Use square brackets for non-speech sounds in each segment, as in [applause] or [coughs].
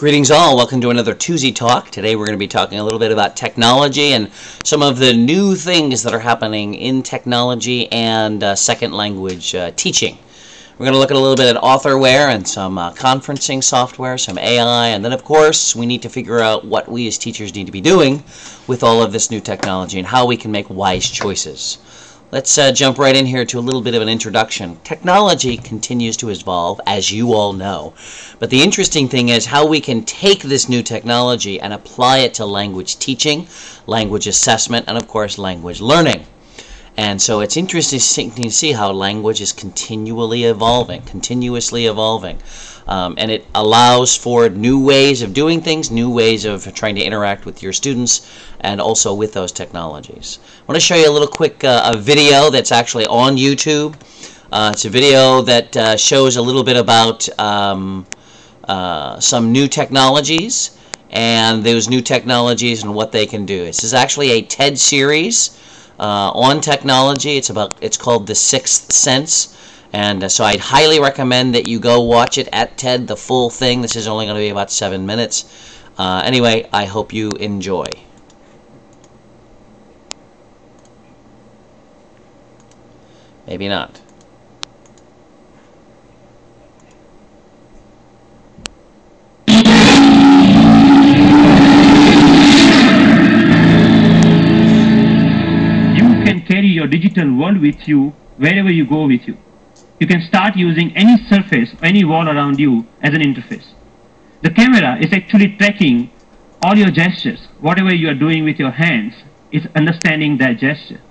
Greetings all, welcome to another Tuesday Talk. Today we're going to be talking a little bit about technology and some of the new things that are happening in technology and uh, second language uh, teaching. We're going to look at a little bit at authorware and some uh, conferencing software, some AI, and then of course we need to figure out what we as teachers need to be doing with all of this new technology and how we can make wise choices. Let's uh, jump right in here to a little bit of an introduction. Technology continues to evolve, as you all know. But the interesting thing is how we can take this new technology and apply it to language teaching, language assessment, and of course language learning. And so it's interesting to see how language is continually evolving, continuously evolving. Um, and it allows for new ways of doing things, new ways of trying to interact with your students, and also with those technologies. I want to show you a little quick uh, a video that's actually on YouTube. Uh, it's a video that uh, shows a little bit about um, uh, some new technologies and those new technologies and what they can do. This is actually a TED series uh, on technology. It's about it's called The Sixth Sense. And uh, so I'd highly recommend that you go watch it at TED, the full thing. This is only going to be about seven minutes. Uh, anyway, I hope you enjoy. Maybe not. Digital world with you wherever you go with you you can start using any surface, any wall around you as an interface. The camera is actually tracking all your gestures. Whatever you are doing with your hands is understanding that gesture.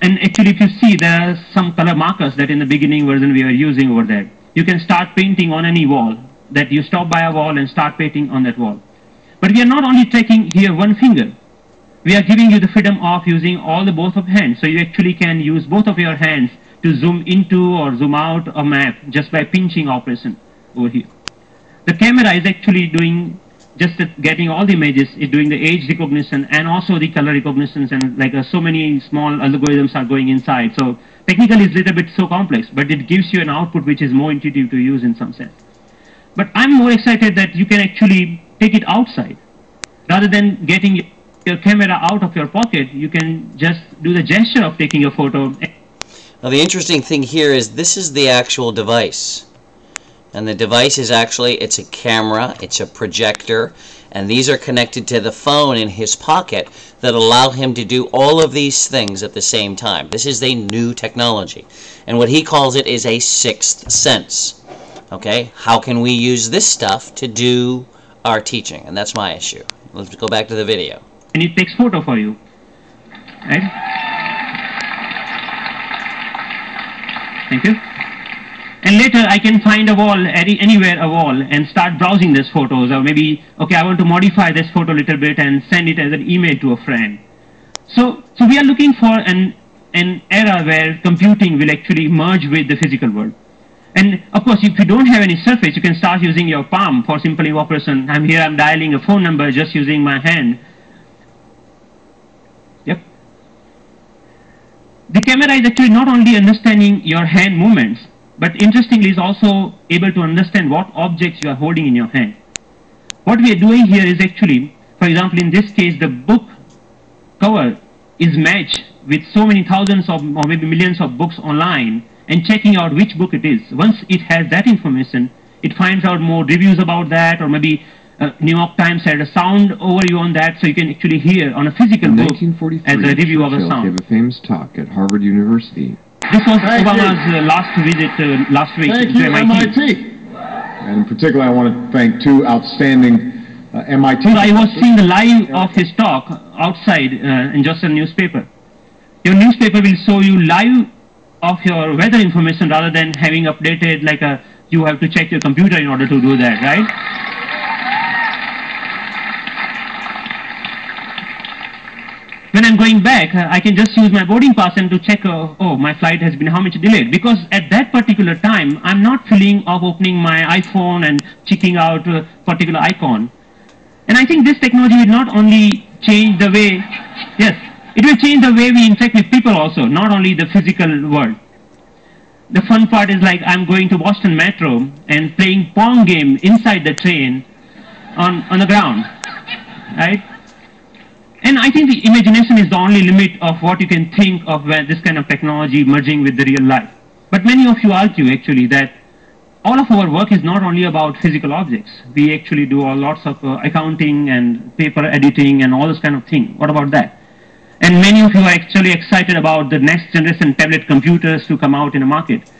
And actually, if you see, there are some color markers that in the beginning version we were using over there. You can start painting on any wall, that you stop by a wall and start painting on that wall. But we are not only tracking here one finger. We are giving you the freedom of using all the both of hands. So you actually can use both of your hands to zoom into or zoom out a map just by pinching operation over here. The camera is actually doing just getting all the images, it's doing the age recognition and also the color recognitions and like uh, so many small algorithms are going inside. So technically it's a little bit so complex, but it gives you an output which is more intuitive to use in some sense. But I'm more excited that you can actually take it outside. Rather than getting your camera out of your pocket, you can just do the gesture of taking a photo now the interesting thing here is this is the actual device. And the device is actually, it's a camera, it's a projector, and these are connected to the phone in his pocket that allow him to do all of these things at the same time. This is a new technology. And what he calls it is a sixth sense. Okay, how can we use this stuff to do our teaching? And that's my issue. Let's go back to the video. And it takes photo for you. Right? Thank you. And later I can find a wall, anywhere a wall, and start browsing these photos. Or maybe, okay, I want to modify this photo a little bit and send it as an email to a friend. So, so we are looking for an, an era where computing will actually merge with the physical world. And of course, if you don't have any surface, you can start using your palm for simple operation. I'm here, I'm dialing a phone number just using my hand. The camera is actually not only understanding your hand movements, but interestingly is also able to understand what objects you are holding in your hand. What we are doing here is actually, for example, in this case, the book cover is matched with so many thousands of or maybe millions of books online and checking out which book it is. Once it has that information, it finds out more reviews about that or maybe uh, New York Times had a sound overview on that, so you can actually hear on a physical book as a review of a sound. gave a famous talk at Harvard University. This was Thank Obama's uh, last visit uh, last week Thank to you, MIT. MIT. And in particular, I want to thank two outstanding uh, MIT. So I was seeing the live of his talk outside uh, in just a newspaper. Your newspaper will show you live of your weather information rather than having updated like a you have to check your computer in order to do that, right? When I'm going back, uh, I can just use my boarding pass and to check, uh, oh, my flight has been how much delayed. Because at that particular time, I'm not feeling of opening my iPhone and checking out a particular icon. And I think this technology will not only change the way, yes, it will change the way we interact with people also, not only the physical world. The fun part is like I'm going to Boston Metro and playing Pong game inside the train on, on the ground, right? And I think the imagination is the only limit of what you can think of when this kind of technology merging with the real life. But many of you argue actually that all of our work is not only about physical objects. We actually do all lots of uh, accounting and paper editing and all this kind of thing. What about that? And many of you are actually excited about the next generation tablet computers to come out in the market.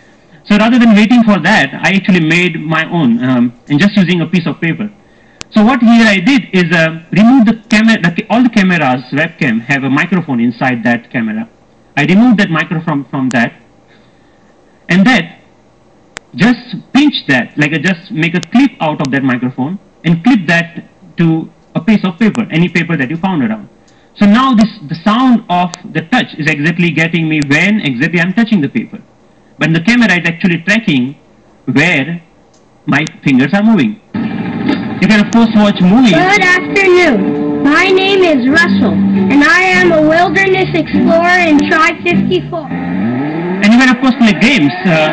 So rather than waiting for that, I actually made my own um, and just using a piece of paper. So what here I did is uh, remove the camera, all the cameras, webcam have a microphone inside that camera. I removed that microphone from that and then just pinch that, like I just make a clip out of that microphone and clip that to a piece of paper, any paper that you found around. So now this, the sound of the touch is exactly getting me when exactly I'm touching the paper. But the camera is actually tracking where my fingers are moving. You can of course watch movies. Good afternoon. My name is Russell, and I am a wilderness explorer in Tribe 54. And you can of course play games. Uh,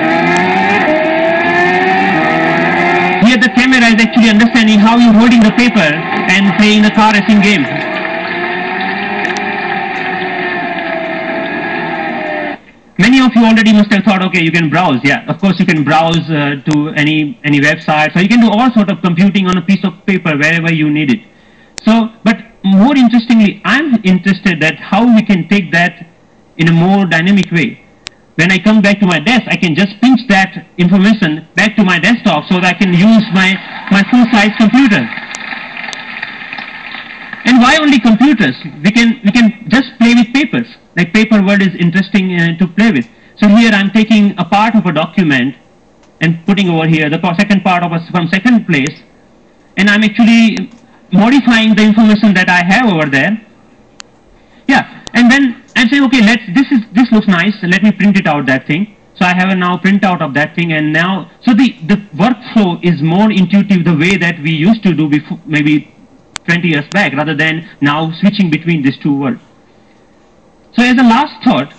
here the camera is actually understanding how you're holding the paper and playing the car racing game. Many of you already must have thought, okay, you can browse. Yeah, of course you can browse uh, to any any website. So you can do all sort of computing on a piece of paper wherever you need it. So, but more interestingly, I'm interested that how we can take that in a more dynamic way. When I come back to my desk, I can just pinch that information back to my desktop so that I can use my, my full-size computer. And why only computers? We can, we can just play with papers. Like paper world is interesting uh, to play with. So here I'm taking a part of a document and putting over here the second part of a, from second place and I'm actually modifying the information that I have over there. Yeah, and then I'm saying, okay, let's, this is, this looks nice, let me print it out, that thing. So I have a now printout of that thing and now, so the, the workflow is more intuitive the way that we used to do before, maybe 20 years back rather than now switching between these two worlds. So as a last thought,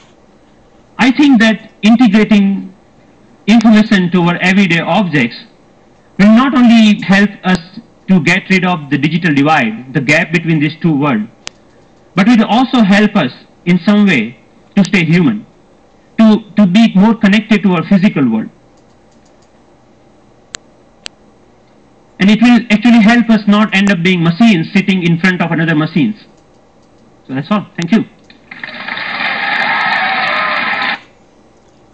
I think that integrating information to our everyday objects will not only help us to get rid of the digital divide, the gap between these two worlds, but it will also help us in some way to stay human, to, to be more connected to our physical world. And it will actually help us not end up being machines sitting in front of another machines. So that's all. Thank you.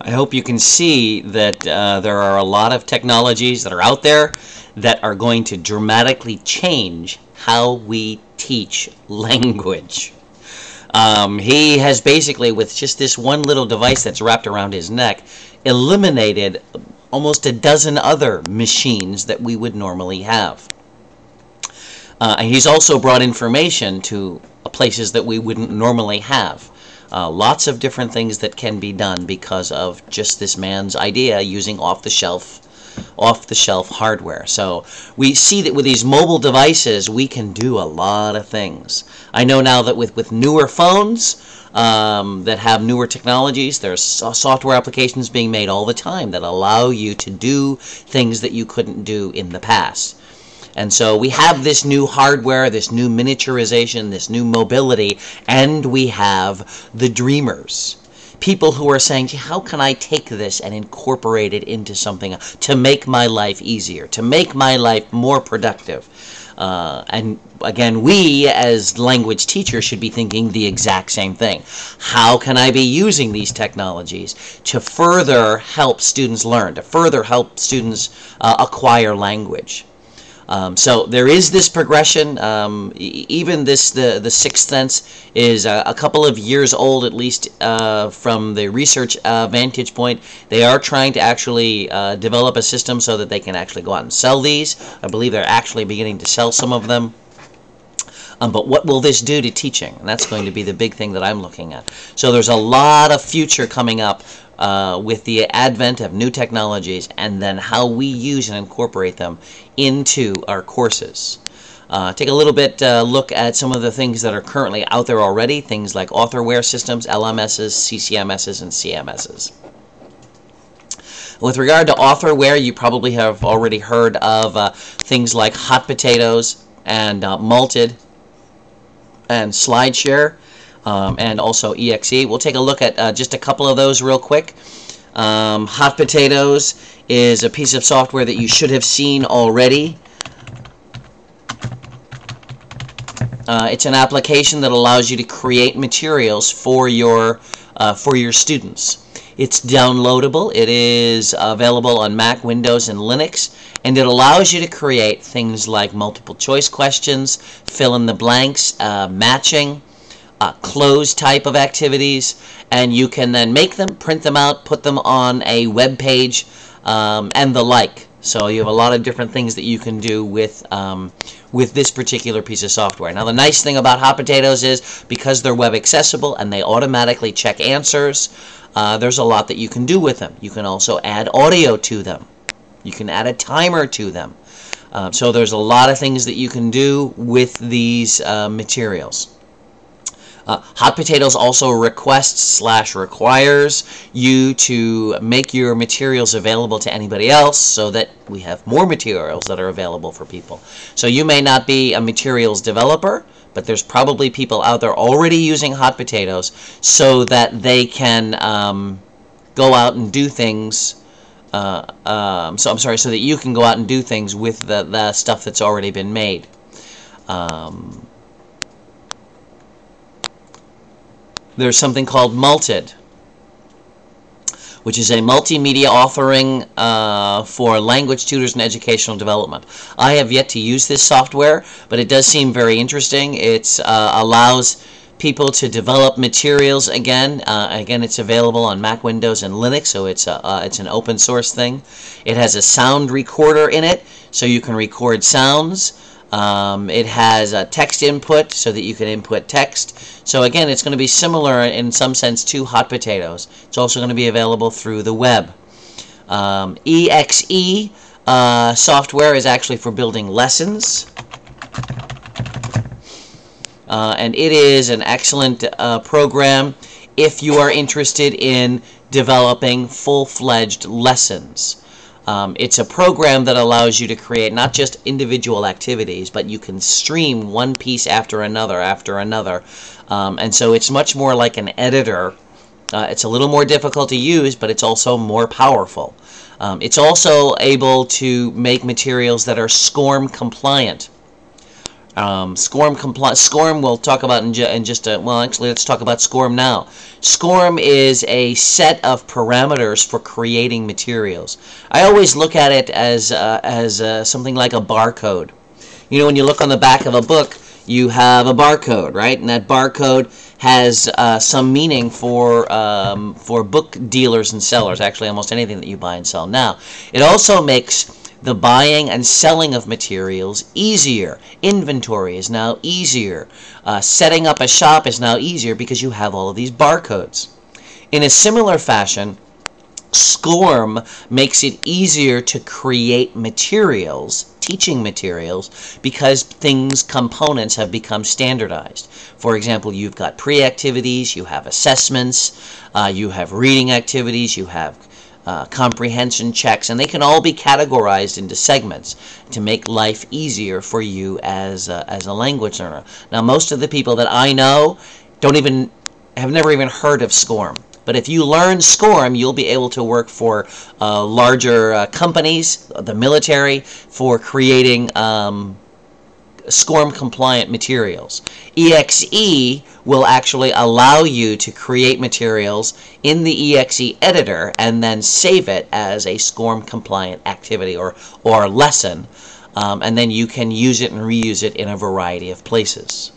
I hope you can see that uh, there are a lot of technologies that are out there that are going to dramatically change how we teach language. Um, he has basically, with just this one little device that's wrapped around his neck, eliminated almost a dozen other machines that we would normally have. Uh, and he's also brought information to places that we wouldn't normally have. Uh, lots of different things that can be done because of just this man's idea using off-the-shelf off-the-shelf hardware. So we see that with these mobile devices, we can do a lot of things. I know now that with, with newer phones um, that have newer technologies, there's software applications being made all the time that allow you to do things that you couldn't do in the past. And so we have this new hardware, this new miniaturization, this new mobility, and we have the dreamers people who are saying, how can I take this and incorporate it into something to make my life easier, to make my life more productive? Uh, and again, we as language teachers should be thinking the exact same thing. How can I be using these technologies to further help students learn, to further help students uh, acquire language? Um, so there is this progression. Um, even this the the Sixth Sense is a, a, couple of years old, at least uh, from the research uh, vantage point. They are trying to actually uh, develop a system so that they can actually go out and sell these. I believe they're actually beginning to sell some of them. Um, but what will this do to teaching? And that's going to be the big thing that I'm looking at. So there's a lot of future coming up uh, with the advent of new technologies and then how we use and incorporate them into our courses. Uh, take a little bit uh, look at some of the things that are currently out there already, things like authorware systems, LMSs, CCMSs, and CMSs. With regard to authorware, you probably have already heard of uh, things like Hot Potatoes, and uh, Malted and SlideShare um, and also EXE. We'll take a look at uh, just a couple of those real quick. Um, Hot Potatoes is a piece of software that you should have seen already. Uh, it's an application that allows you to create materials for your uh, for your students. It's downloadable. It is available on Mac, Windows, and Linux, and it allows you to create things like multiple choice questions, fill in the blanks, uh, matching, uh, cloze type of activities, and you can then make them, print them out, put them on a web page, um, and the like. So you have a lot of different things that you can do with um, with this particular piece of software. Now the nice thing about Hot Potatoes is because they're web accessible and they automatically check answers, uh, there's a lot that you can do with them. You can also add audio to them. You can add a timer to them. Uh, so there's a lot of things that you can do with these uh, materials. Uh, Hot Potatoes also requests slash requires you to make your materials available to anybody else so that we have more materials that are available for people. So you may not be a materials developer, but there's probably people out there already using Hot Potatoes so that they can um, go out and do things uh, um, so I'm sorry, so that you can go out and do things with the, the stuff that's already been made. Um, there's something called Malted, which is a multimedia offering uh, for language tutors and educational development. I have yet to use this software, but it does seem very interesting. It uh, allows people to develop materials again. Uh, again, it's available on Mac, Windows, and Linux, so it's a, uh, it's an open source thing. It has a sound recorder in it, so you can record sounds. Um, it has a text input so that you can input text. So again, it's going to be similar in some sense to Hot Potatoes. It's also going to be available through the web. Um, EXE uh, software is actually for building lessons. Uh, and it is an excellent uh, program if you are interested in developing full-fledged lessons. Um, it's a program that allows you to create not just individual activities, but you can stream one piece after another after another. Um, and so it's much more like an editor. Uh, it's a little more difficult to use, but it's also more powerful. Um, it's also able to make materials that are SCORM compliant. Um, SCORM SCORM we'll talk about in, ju in, just a, well actually let's talk about SCORM now. SCORM is a set of parameters for creating materials. I always look at it as, uh, as uh, something like a barcode. You know when you look on the back of a book you have a barcode, right? And that barcode has uh, some meaning for um, for book dealers and sellers, actually almost anything that you buy and sell now. It also makes the buying and selling of materials easier. Inventory is now easier. Uh, setting up a shop is now easier because you have all of these barcodes. In a similar fashion, SCORM makes it easier to create materials, teaching materials, because things, components have become standardized. For example, you've got pre-activities, you have assessments, uh, you have reading activities, you have uh, comprehension checks, and they can all be categorized into segments to make life easier for you as a, as a language learner. Now, most of the people that I know don't even have never even heard of SCORM. But if you learn SCORM, you'll be able to work for uh, larger uh, companies, the military, for creating um, SCORM compliant materials. EXE will actually allow you to create materials in the EXE editor and then save it as a SCORM compliant activity or, or lesson. Um, and then you can use it and reuse it in a variety of places.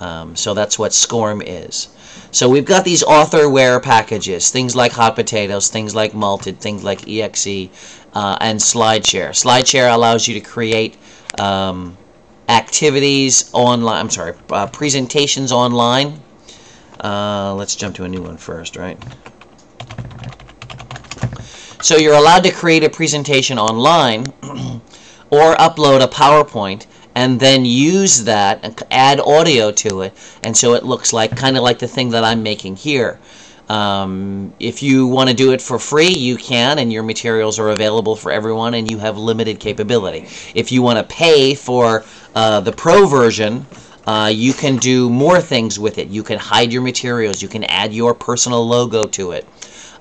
Um, so that's what SCORM is. So we've got these authorware packages, things like Hot Potatoes, things like Malted, things like EXE, uh, and SlideShare. SlideShare allows you to create um, activities online, I'm sorry, uh, presentations online. Uh, let's jump to a new one first, right? So you're allowed to create a presentation online [clears throat] or upload a PowerPoint and then use that and add audio to it and so it looks like kind of like the thing that I'm making here. Um, if you want to do it for free, you can, and your materials are available for everyone, and you have limited capability. If you want to pay for uh, the pro version, uh, you can do more things with it. You can hide your materials. You can add your personal logo to it.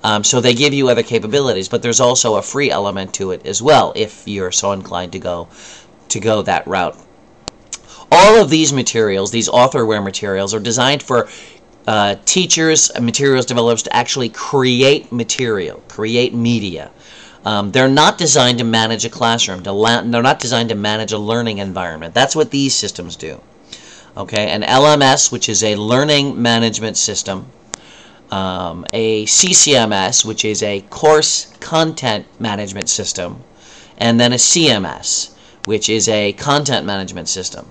Um, so they give you other capabilities, but there's also a free element to it as well if you're so inclined to go to go that route. All of these materials, these authorware materials, are designed for uh, teachers and materials developers to actually create material, create media. Um, they're not designed to manage a classroom. To they're not designed to manage a learning environment. That's what these systems do. Okay, an LMS, which is a learning management system, um, a CCMS, which is a course content management system, and then a CMS, which is a content management system.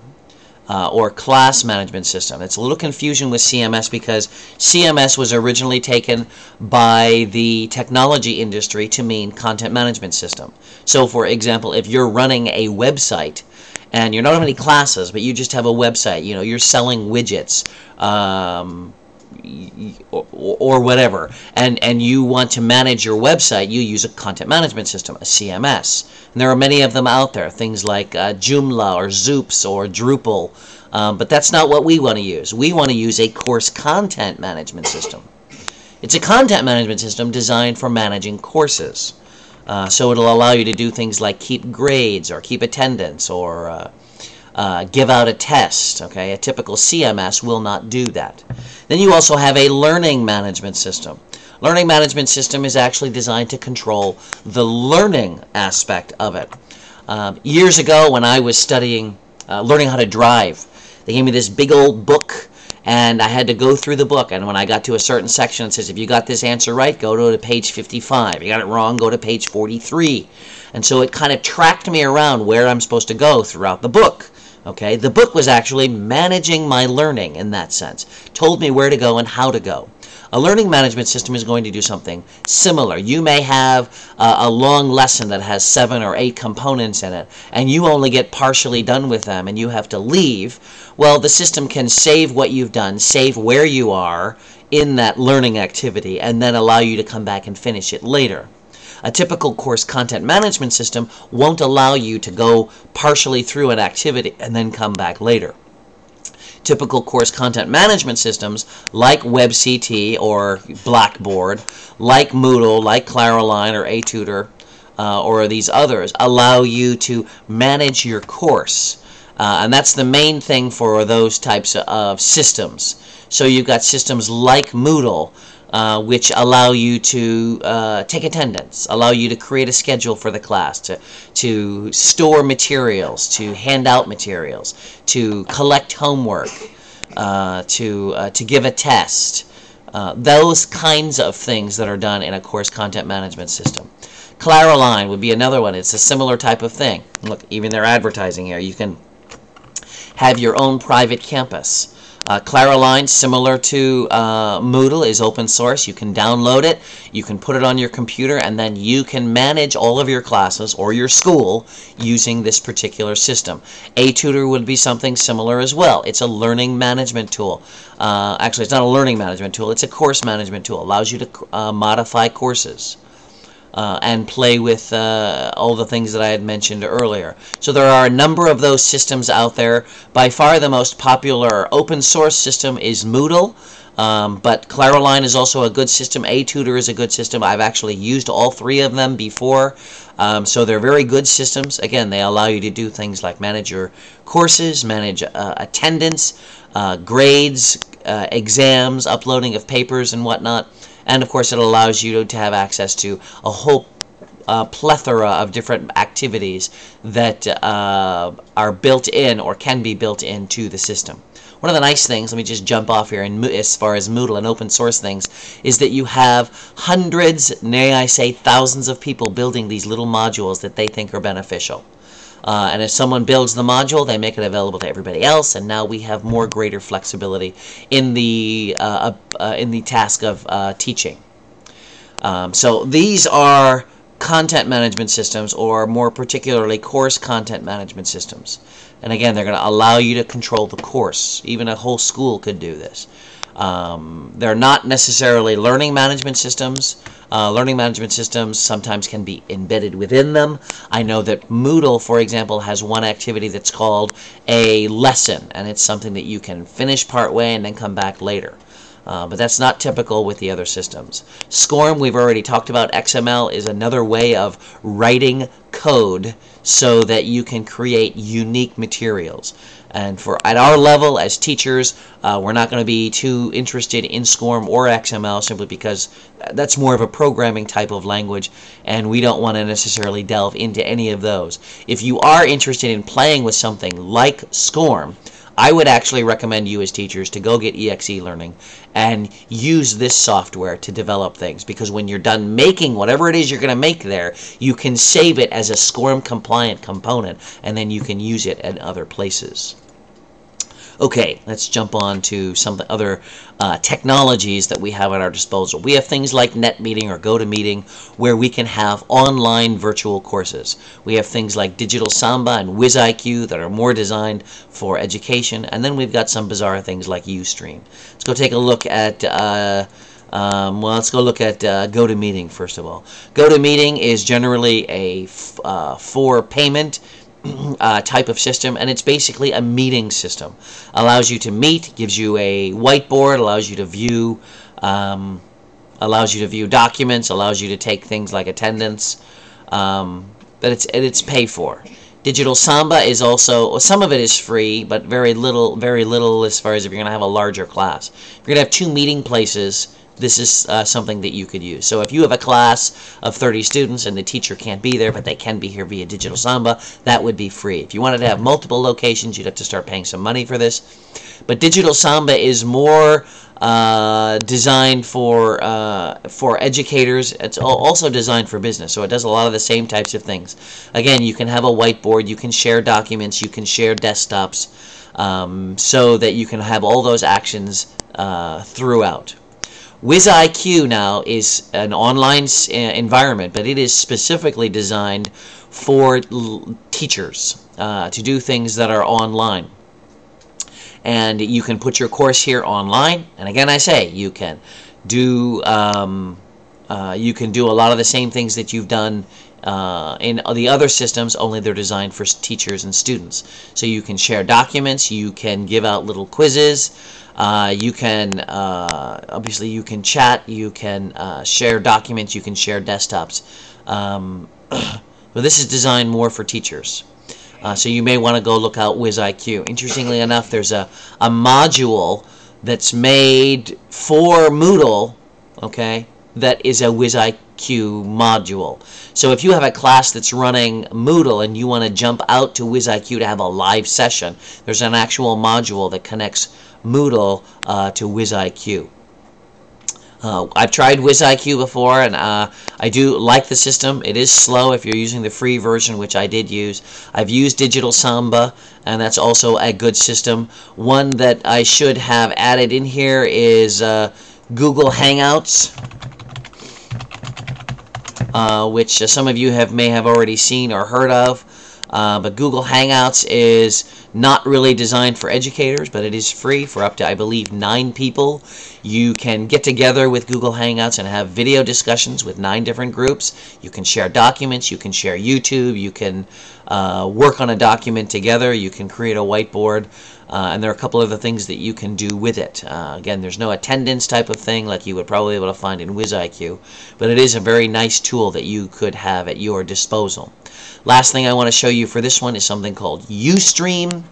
Uh, or class management system. It's a little confusion with CMS because CMS was originally taken by the technology industry to mean content management system. So for example, if you're running a website and you're not having any classes, but you just have a website, you know, you're selling widgets, um, or, whatever, and, and you want to manage your website, you use a content management system, a CMS. And there are many of them out there, things like uh, Joomla or Xoops or Drupal, um, but that's not what we want to use. We want to use a course content management system. It's a content management system designed for managing courses. Uh, so it'll allow you to do things like keep grades or keep attendance or uh, uh, give out a test. Okay, a typical CMS will not do that. Then you also have a learning management system. Learning management system is actually designed to control the learning aspect of it. Um, years ago, when I was studying, uh, learning how to drive, they gave me this big old book and I had to go through the book. And when I got to a certain section, it says, if you got this answer right, go to page 55. If you got it wrong, go to page 43. And so it kind of tracked me around where I'm supposed to go throughout the book. Okay, the book was actually managing my learning in that sense, told me where to go and how to go. A learning management system is going to do something similar. You may have a long lesson that has seven or eight components in it, and you only get partially done with them, and you have to leave. Well, the system can save what you've done, save where you are in that learning activity, and then allow you to come back and finish it later. A typical course content management system won't allow you to go partially through an activity and then come back later typical course content management systems like WebCT or Blackboard, like Moodle, like Claroline or eTutor, uh, or these others allow you to manage your course. Uh, and that's the main thing for those types of systems. So you've got systems like Moodle uh, which allow you to uh, take attendance, allow you to create a schedule for the class, to, to store materials, to hand out materials, to collect homework, uh, to, uh, to give a test. Uh, those kinds of things that are done in a course content management system. Claroline would be another one. It's a similar type of thing. Look, even their advertising here. You can have your own private campus. Uh, Claroline, similar to uh, Moodle, is open source. You can download it, you can put it on your computer, and then you can manage all of your classes or your school using this particular system. eTutor would be something similar as well. It's a learning management tool. Uh, actually, it's not a learning management tool, it's a course management tool. It allows you to uh, modify courses uh, and play with uh, all the things that I had mentioned earlier. So there are a number of those systems out there. By far the most popular open source system is Moodle. Um, but Claroline is also a good system. eTutor is a good system. I've actually used all three of them before. Um, so they're very good systems. Again, they allow you to do things like manage your courses, manage uh, attendance, uh, grades, uh, exams, uploading of papers and whatnot and of course it allows you to have access to a whole uh, plethora of different activities that uh, are built in or can be built into the system. One of the nice things, let me just jump off here, in, as far as Moodle and open source things, is that you have hundreds, nay I say thousands of people building these little modules that they think are beneficial. Uh, and if someone builds the module, they make it available to everybody else, and now we have more greater flexibility in the uh, uh, in the task of uh, teaching. Um, so these are content management systems, or more particularly, course content management systems. And again, they're going to allow you to control the course. Even a whole school could do this. Um, they're not necessarily learning management systems. Uh, learning management systems sometimes can be embedded within them. I know that Moodle, for example, has one activity that's called a lesson, and it's something that you can finish part way and then come back later. Uh, but that's not typical with the other systems. SCORM, we've already talked about. XML is another way of writing code so that you can create unique materials. And for at our level as teachers, uh, we're not going to be too interested in SCORM or XML simply because that's more of a programming type of language, and we don't want to necessarily delve into any of those. If you are interested in playing with something like SCORM, I would actually recommend you as teachers to go get EXE Learning and use this software to develop things because when you're done making whatever it is you're going to make there, you can save it as a SCORM compliant component and then you can use it at other places. Okay, let's jump on to some other uh, technologies that we have at our disposal. We have things like NetMeeting or GoToMeeting where we can have online virtual courses. We have things like Digital Samba and WizIQ that are more designed for education. And then we've got some bizarre things like Ustream. Let's go take a look at... Uh, um, well, let's go look at uh, GoToMeeting first of all. GoToMeeting is generally a uh, for payment uh, type of system, and it's basically a meeting system. Allows you to meet, gives you a whiteboard, allows you to view, um, allows you to view documents, allows you to take things like attendance, um, but it's it's pay for. Digital Samba is also some of it is free, but very little, very little as far as if you're going to have a larger class. If you're going to have two meeting places this is uh, something that you could use. So if you have a class of 30 students and the teacher can't be there, but they can be here via Digital Samba, that would be free. If you wanted to have multiple locations, you'd have to start paying some money for this. But Digital Samba is more uh, designed for uh, for educators. It's also designed for business, so it does a lot of the same types of things. Again, you can have a whiteboard, you can share documents, you can share desktops, um, so that you can have all those actions uh, throughout. WizIQ now is an online uh, environment, but it is specifically designed for teachers uh, to do things that are online. And you can put your course here online. And again, I say you can do um, uh, you can do a lot of the same things that you've done uh, in the other systems, only they're designed for teachers and students. So you can share documents, you can give out little quizzes, uh, you can, uh, obviously you can chat, you can uh, share documents, you can share desktops. Um, [clears throat] but this is designed more for teachers. Uh, so you may want to go look out WizIQ. Interestingly enough, there's a, a module that's made for Moodle, okay, that is a WizIQ module. So if you have a class that's running Moodle and you want to jump out to WizIQ to have a live session, there's an actual module that connects Moodle uh, to WizIQ. Uh, I've tried WizIQ before, and uh, I do like the system. It is slow if you're using the free version, which I did use. I've used Digital Samba, and that's also a good system. One that I should have added in here is uh, Google Hangouts uh, which uh, some of you have may have already seen or heard of. Uh, but Google Hangouts is not really designed for educators, but it is free for up to, I believe, nine people. You can get together with Google Hangouts and have video discussions with nine different groups. You can share documents, you can share YouTube, you can uh, work on a document together, you can create a whiteboard. Uh, and there are a couple other things that you can do with it. Uh, again, there's no attendance type of thing like you would probably be able to find in WizIQ, but it is a very nice tool that you could have at your disposal. Last thing I want to show you for this one is something called Ustream.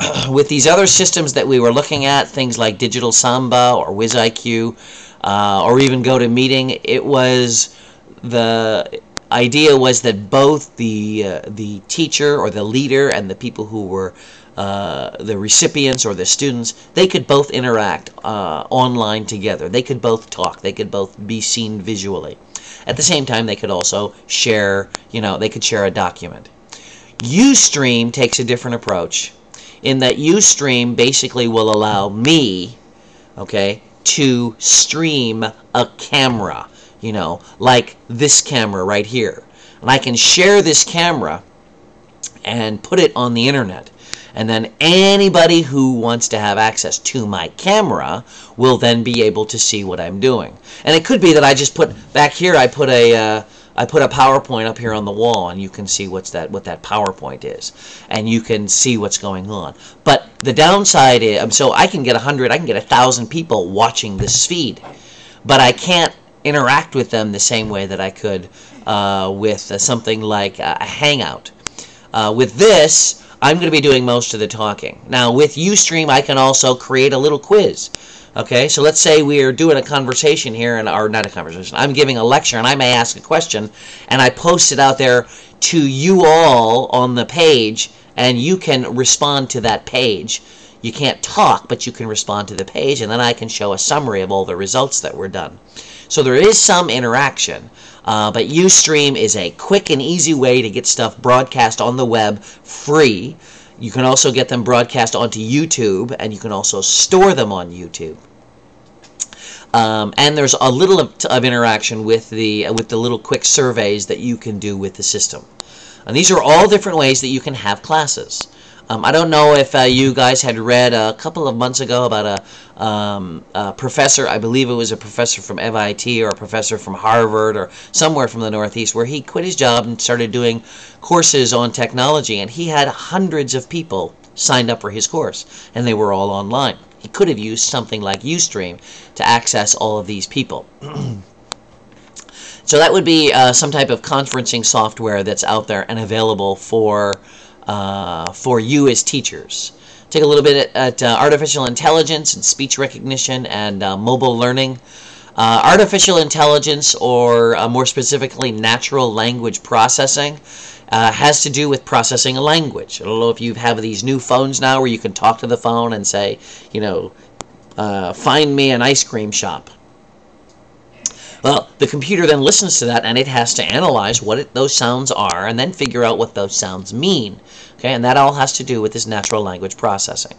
[clears throat] with these other systems that we were looking at, things like Digital Samba or WizIQ, uh, or even GoToMeeting, it was the idea was that both the uh, the teacher or the leader and the people who were uh, the recipients or the students, they could both interact uh, online together. They could both talk. They could both be seen visually. At the same time, they could also share, you know, they could share a document. Ustream takes a different approach in that Ustream basically will allow me, okay, to stream a camera, you know, like this camera right here. And I can share this camera and put it on the internet. And then anybody who wants to have access to my camera will then be able to see what I'm doing. And it could be that I just put back here. I put a uh, I put a PowerPoint up here on the wall, and you can see what's that what that PowerPoint is, and you can see what's going on. But the downside is, um, so I can get a hundred, I can get a thousand people watching this feed, but I can't interact with them the same way that I could uh, with uh, something like a Hangout. Uh, with this, I'm going to be doing most of the talking. Now, with Ustream, I can also create a little quiz. Okay, so let's say we are doing a conversation here, and or not a conversation. I'm giving a lecture, and I may ask a question, and I post it out there to you all on the page, and you can respond to that page. You can't talk, but you can respond to the page, and then I can show a summary of all the results that were done. So there is some interaction, uh, but Ustream is a quick and easy way to get stuff broadcast on the web free. You can also get them broadcast onto YouTube, and you can also store them on YouTube. Um, and there's a little of, of, interaction with the with the little quick surveys that you can do with the system. And these are all different ways that you can have classes. Um, I don't know if uh, you guys had read a couple of months ago about a, um, a, professor, I believe it was a professor from MIT or a professor from Harvard or somewhere from the Northeast, where he quit his job and started doing courses on technology, and he had hundreds of people signed up for his course, and they were all online. He could have used something like Ustream to access all of these people. [clears throat] so that would be uh, some type of conferencing software that's out there and available for uh, for you as teachers. Take a little bit at, uh, artificial intelligence and speech recognition and uh, mobile learning. Uh, artificial intelligence, or uh, more specifically, natural language processing, has to do with processing a language. I don't know if you have these new phones now where you can talk to the phone and say, you know, find me an ice cream shop. Well, the computer then listens to that and it has to analyze what it, those sounds are and then figure out what those sounds mean. Okay, and that all has to do with this natural language processing.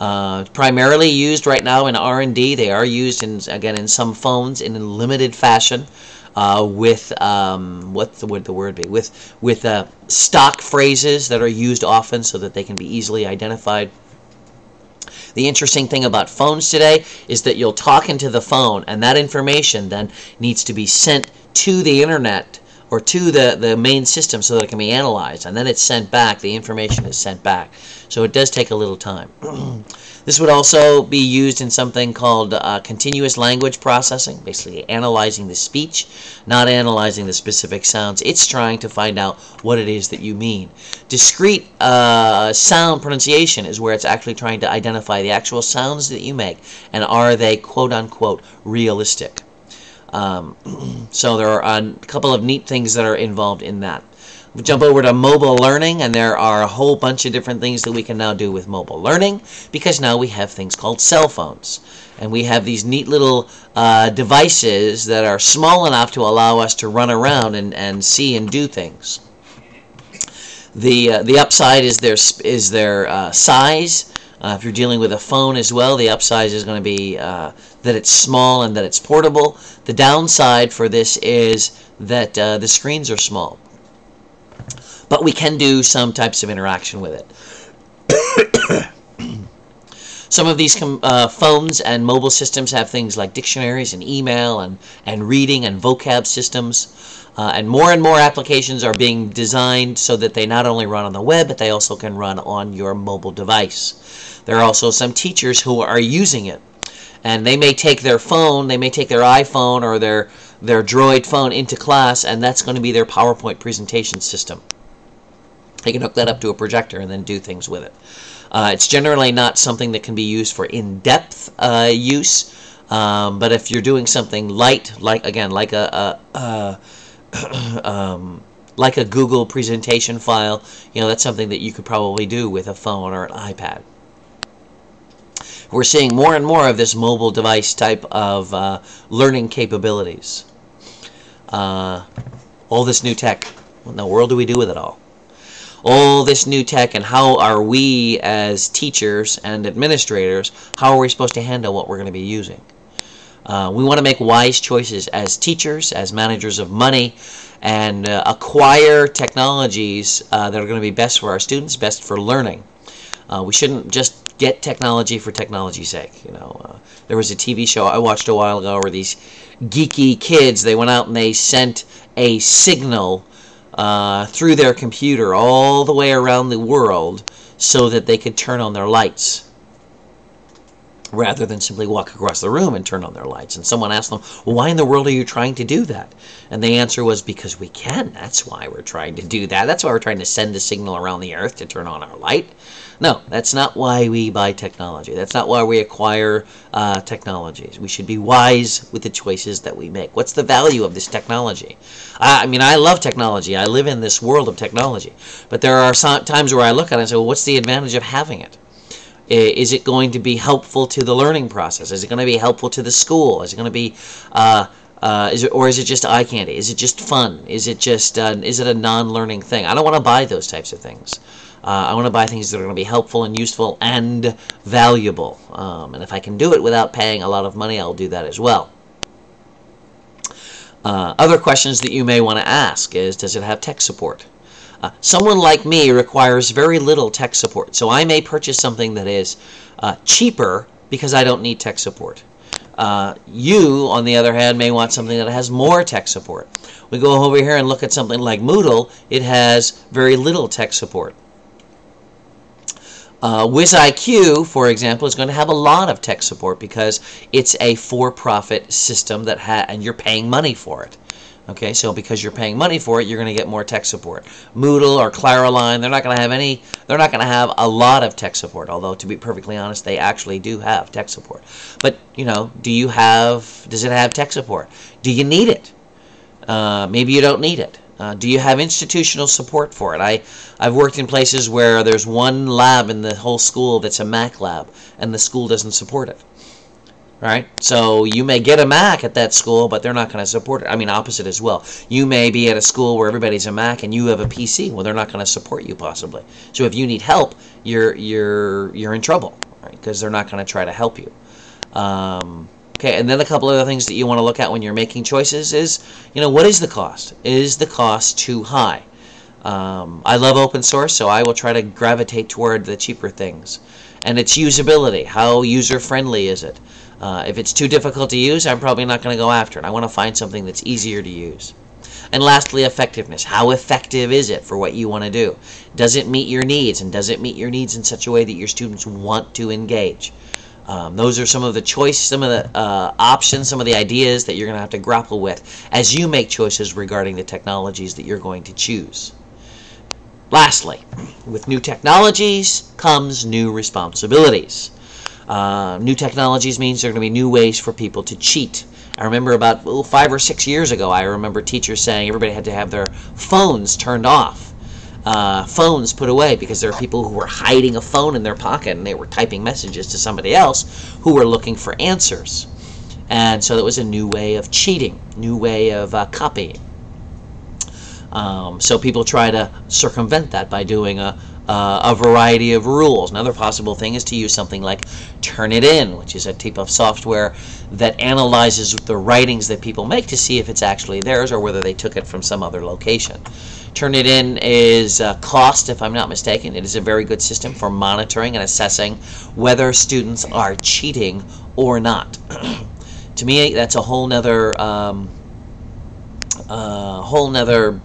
Uh, primarily used right now in R&D. They are used in again in some phones in a limited fashion. Uh, with um, what would the word be with with uh, stock phrases that are used often so that they can be easily identified. The interesting thing about phones today is that you'll talk into the phone and that information then needs to be sent to the internet or to the, the main system so that it can be analyzed. And then it's sent back. The information is sent back. So it does take a little time. [clears throat] this would also be used in something called uh, continuous language processing, basically analyzing the speech, not analyzing the specific sounds. It's trying to find out what it is that you mean. Discrete uh, sound pronunciation is where it's actually trying to identify the actual sounds that you make and are they quote unquote realistic. Um, [clears throat] so there are a couple of neat things that are involved in that. Jump over to mobile learning, and there are a whole bunch of different things that we can now do with mobile learning because now we have things called cell phones. And we have these neat little uh, devices that are small enough to allow us to run around and, and see and do things. The, uh, the upside is their, is their uh, size. Uh, if you're dealing with a phone as well, the upside is going to be uh, that it's small and that it's portable. The downside for this is that uh, the screens are small. But we can do some types of interaction with it. [coughs] some of these uh, phones and mobile systems have things like dictionaries and email and, and reading and vocab systems. Uh, and more and more applications are being designed so that they not only run on the web, but they also can run on your mobile device. There are also some teachers who are using it and they may take their phone, they may take their iPhone or their their Droid phone into class, and that's going to be their PowerPoint presentation system. They can hook that up to a projector and then do things with it. Uh, it's generally not something that can be used for in-depth uh, use, um, but if you're doing something light, like again, like a, a, a [clears throat] um, like a Google presentation file, you know, that's something that you could probably do with a phone or an iPad we're seeing more and more of this mobile device type of uh, learning capabilities. Uh, all this new tech, what in the world do we do with it all? All this new tech and how are we as teachers and administrators, how are we supposed to handle what we're going to be using? Uh, we want to make wise choices as teachers, as managers of money, and uh, acquire technologies uh, that are going to be best for our students, best for learning. Uh, we shouldn't just get technology for technology's sake. You know, uh, there was a TV show I watched a while ago where these geeky kids they went out and they sent a signal uh, through their computer all the way around the world so that they could turn on their lights rather than simply walk across the room and turn on their lights. And someone asked them, why in the world are you trying to do that? And the answer was, because we can. That's why we're trying to do that. That's why we're trying to send a signal around the earth to turn on our light. No, that's not why we buy technology. That's not why we acquire uh, technologies. We should be wise with the choices that we make. What's the value of this technology? I, I mean, I love technology. I live in this world of technology. But there are times where I look at it and say, well, what's the advantage of having it? Is it going to be helpful to the learning process? Is it going to be helpful to the school? Is it going to be, uh, uh, is it, or is it just eye candy? Is it just fun? Is it just, uh, is it a non-learning thing? I don't want to buy those types of things. Uh, I want to buy things that are going to be helpful and useful and valuable. Um, and if I can do it without paying a lot of money, I'll do that as well. Uh, other questions that you may want to ask is, does it have tech support? Uh, someone like me requires very little tech support, so I may purchase something that is uh, cheaper because I don't need tech support. Uh, you, on the other hand, may want something that has more tech support. We go over here and look at something like Moodle. It has very little tech support. Uh, WizIQ, for example, is going to have a lot of tech support because it's a for-profit system that ha and you're paying money for it. Okay, so because you're paying money for it, you're going to get more tech support. Moodle or Claroline, they're not going to have any, they're not going to have a lot of tech support, although to be perfectly honest, they actually do have tech support. But, you know, do you have, does it have tech support? Do you need it? Uh, maybe you don't need it. Uh, do you have institutional support for it? I, I've worked in places where there's one lab in the whole school that's a Mac lab, and the school doesn't support it right? So you may get a Mac at that school, but they're not going to support it. I mean, opposite as well. You may be at a school where everybody's a Mac and you have a PC. Well, they're not going to support you possibly. So if you need help, you're you're you're in trouble, right? Because they're not going to try to help you. Um, okay, and then a couple other things that you want to look at when you're making choices is, you know, what is the cost? Is the cost too high? Um, I love open source, so I will try to gravitate toward the cheaper things. And its usability. How user-friendly is it? Uh, if it's too difficult to use, I'm probably not going to go after it. I want to find something that's easier to use. And lastly, effectiveness. How effective is it for what you want to do? Does it meet your needs? And does it meet your needs in such a way that your students want to engage? Um, those are some of the choice, some of the uh, options, some of the ideas that you're going to have to grapple with as you make choices regarding the technologies that you're going to choose. Lastly, with new technologies comes new responsibilities. Uh, new technologies means there are going to be new ways for people to cheat. I remember about well, five or six years ago, I remember teachers saying everybody had to have their phones turned off. Uh, phones put away because there are people who were hiding a phone in their pocket and they were typing messages to somebody else who were looking for answers. And so that was a new way of cheating, new way of uh, copying. Um, so people try to circumvent that by doing a, uh, a variety of rules. Another possible thing is to use something like Turnitin, which is a type of software that analyzes the writings that people make to see if it's actually theirs or whether they took it from some other location. Turnitin is cost, if I'm not mistaken. It is a very good system for monitoring and assessing whether students are cheating or not. [clears throat] to me, that's a whole nother, um, uh, whole nother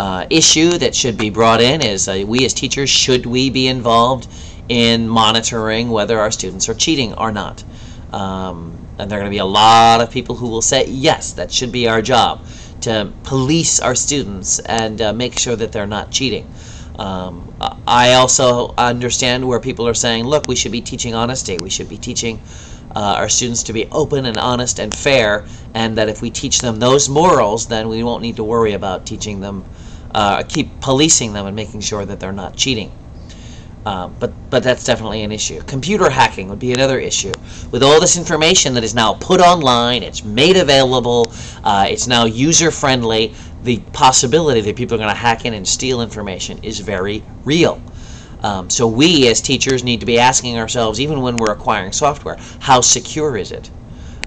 uh, issue that should be brought in is uh, we as teachers, should we be involved in monitoring whether our students are cheating or not? Um, and there are going to be a lot of people who will say, yes, that should be our job, to police our students and uh, make sure that they're not cheating. Um, I also understand where people are saying, look, we should be teaching honesty. We should be teaching uh, our students to be open and honest and fair, and that if we teach them those morals, then we won't need to worry about teaching them uh, keep policing them and making sure that they're not cheating. Uh, but but that's definitely an issue. Computer hacking would be another issue. With all this information that is now put online, it's made available, uh, it's now user friendly. The possibility that people are going to hack in and steal information is very real. Um, so we as teachers need to be asking ourselves, even when we're acquiring software, how secure is it?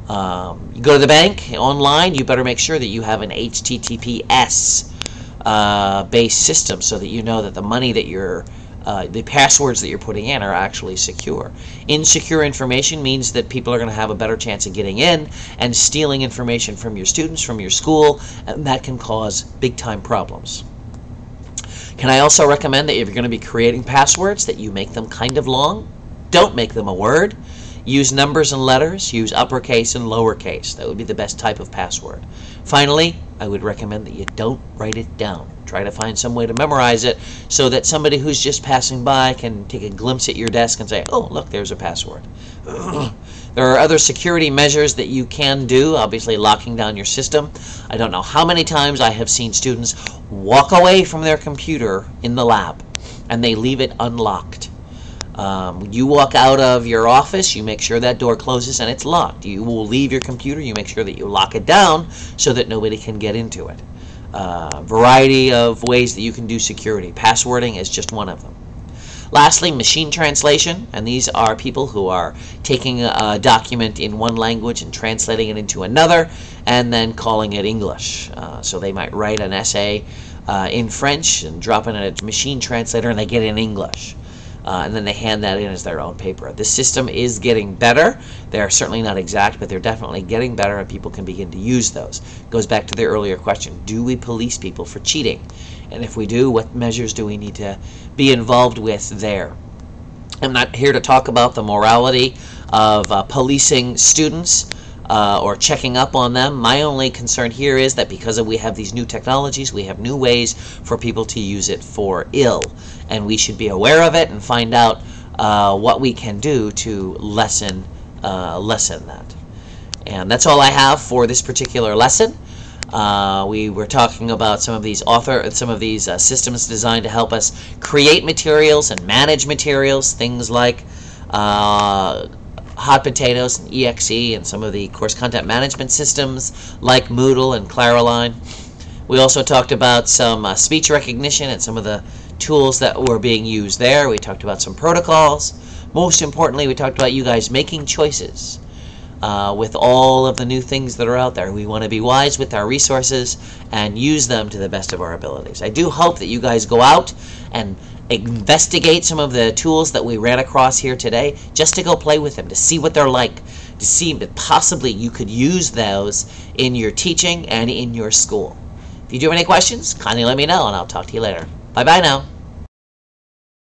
Um, you go to the bank online, you better make sure that you have an HTTPS uh, based system so that you know that the money that you're uh, the passwords that you're putting in are actually secure. Insecure information means that people are going to have a better chance of getting in and stealing information from your students, from your school, and that can cause big time problems. Can I also recommend that if you're going to be creating passwords that you make them kind of long? Don't make them a word. Use numbers and letters. Use uppercase and lowercase. That would be the best type of password. Finally, I would recommend that you don't write it down. Try to find some way to memorize it so that somebody who's just passing by can take a glimpse at your desk and say, oh, look, there's a password. [clears throat] there are other security measures that you can do, obviously locking down your system. I don't know how many times I have seen students walk away from their computer in the lab and they leave it unlocked. Um, you walk out of your office, you make sure that door closes and it's locked. You will leave your computer, you make sure that you lock it down so that nobody can get into it. Uh, variety of ways that you can do security. Passwording is just one of them. Lastly, machine translation, and these are people who are taking a document in one language and translating it into another and then calling it English. Uh, so they might write an essay uh, in French and drop it in a machine translator and they get it in English uh, and then they hand that in as their own paper. The system is getting better. They're certainly not exact, but they're definitely getting better, and people can begin to use those. Goes back to the earlier question do we police people for cheating? And if we do, what measures do we need to be involved with there? I'm not here to talk about the morality of uh, policing students. Uh, or checking up on them. My only concern here is that because we have these new technologies, we have new ways for people to use it for ill and we should be aware of it and find out uh, what we can do to lessen uh, lessen that. And that's all I have for this particular lesson. Uh, we were talking about some of these author, some of these uh, systems designed to help us create materials and manage materials, things like uh, Hot Potatoes and EXE, and some of the course content management systems like Moodle and Claroline. We also talked about some uh, speech recognition and some of the tools that were being used there. We talked about some protocols. Most importantly, we talked about you guys making choices uh, with all of the new things that are out there. We want to be wise with our resources and use them to the best of our abilities. I do hope that you guys go out and investigate some of the tools that we ran across here today just to go play with them, to see what they're like, to see if possibly you could use those in your teaching and in your school. If you do have any questions, kindly let me know and I'll talk to you later. Bye bye now.